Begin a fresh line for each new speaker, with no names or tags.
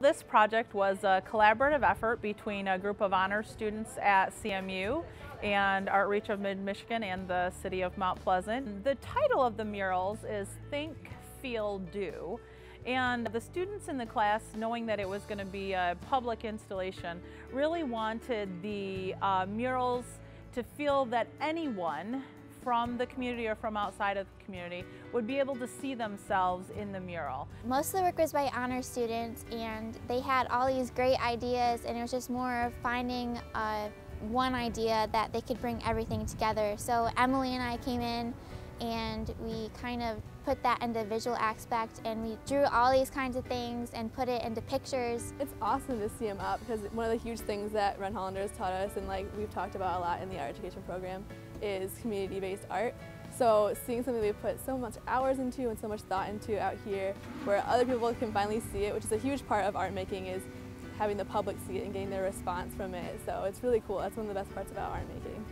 This project was a collaborative effort between a group of honors students at CMU and Art-Reach of Mid-Michigan and the City of Mount Pleasant. The title of the murals is Think, Feel, Do. And the students in the class, knowing that it was going to be a public installation, really wanted the uh, murals to feel that anyone from the community or from outside of the community would be able to see themselves in the mural.
Most of the work was by honor students and they had all these great ideas and it was just more of finding uh, one idea that they could bring everything together. So Emily and I came in and we kind of put that into visual aspect and we drew all these kinds of things and put it into pictures.
It's awesome to see them up because one of the huge things that Ren Hollander has taught us and like we've talked about a lot in the art education program is community-based art. So seeing something we put so much hours into and so much thought into out here where other people can finally see it, which is a huge part of art making is having the public see it and getting their response from it. So it's really cool. That's one of the best parts about art making.